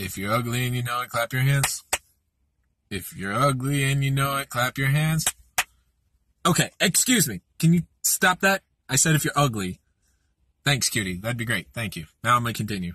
If you're ugly and you know it, clap your hands. If you're ugly and you know it, clap your hands. Okay, excuse me. Can you stop that? I said if you're ugly. Thanks, cutie. That'd be great. Thank you. Now I'm gonna continue.